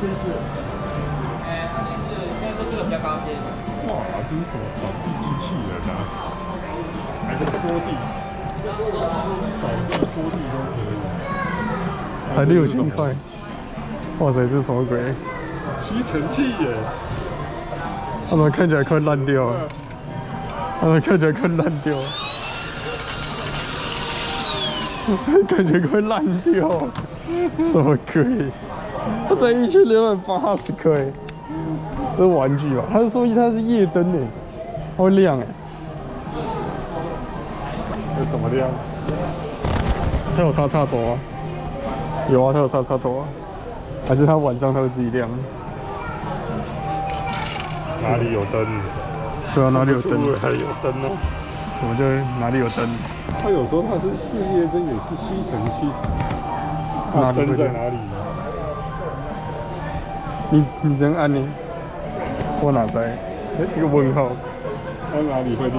阶是？哎，它就是应该说这个比较高阶。哇，这是什么扫地机器人啊？还是拖地？扫地、拖地都可以。才六千块，哇塞，这是什么鬼？吸尘器耶！他们看起来快烂掉了，他们看起来快烂掉了，感觉快烂掉了，什么鬼？它才一千两百八十块，这是玩具吧？它是说它是夜灯诶，它会亮诶。这怎么亮？它有插插头啊？有啊，它有插插头啊？还是它晚上它会自己亮？哪里有灯？对啊，哪里有灯？还有灯呢？什么叫哪里有灯？它有时候它是事业灯，也是吸尘器。那灯在哪里呢？你你这样按呢？我哪在？一个问号。我哪里会亮？